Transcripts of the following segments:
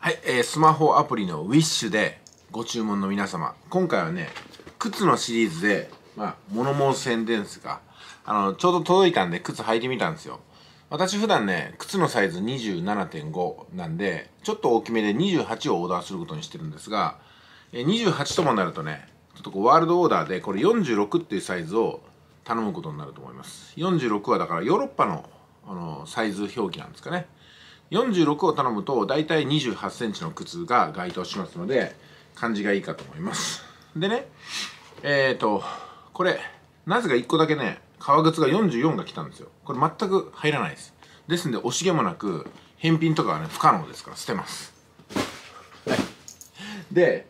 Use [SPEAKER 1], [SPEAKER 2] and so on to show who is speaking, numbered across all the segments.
[SPEAKER 1] はい、えースマホアプリの Wish でご注文の皆様。今回はね靴のシリーズでまあ物申す宣伝ですがあのちょうど届いたんで靴履いてみたんですよ。私普段ね靴のサイズ27.5なんでちょっと大きめで28をオーダーすることにしてるんですが28ともなるとねちょっとこうワールドオーダーでこれ46っていうサイズを頼むことになると思います。46はだからヨーロッパのあのサイズ表記なんですかね。46を頼むと大体2 8センチの靴が該当しますので感じがいいかと思います。でねえっ、ー、とこれなぜか1個だけね革靴が44が来たんですよ。これ全く入らないです。ですんで惜しげもなく返品とかはね不可能ですから捨てます、はい、で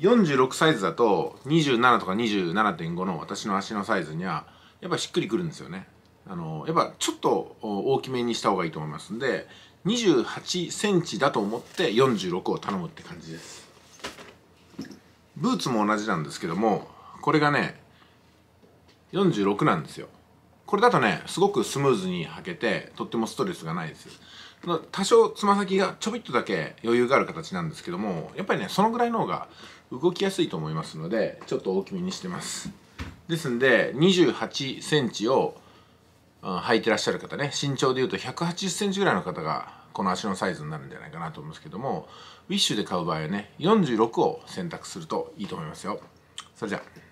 [SPEAKER 1] 46サイズだと27とか27.5の私の足のサイズにはやっぱしっくりくるんですよね。あのやっぱちょっと大きめにした方がいいと思いますんで28センチだと思って46を頼むって感じです。ブーツも同じなんですけどもこれがね46なんですよ。これだとねすごくスムーズに履けてとってもストレスがないです多少つま先がちょびっとだけ余裕がある形なんですけどもやっぱりねそのぐらいの方が動きやすいと思いますのでちょっと大きめにしてます。ですんで28ンチをうん履いてらっしゃる方ね。身長でいうと180センチぐらいの方がこの足のサイズになるんじゃないかなと思うんですけどもウィッシュで買う場合はね46を選択するといいと思いますよ。それじゃあ。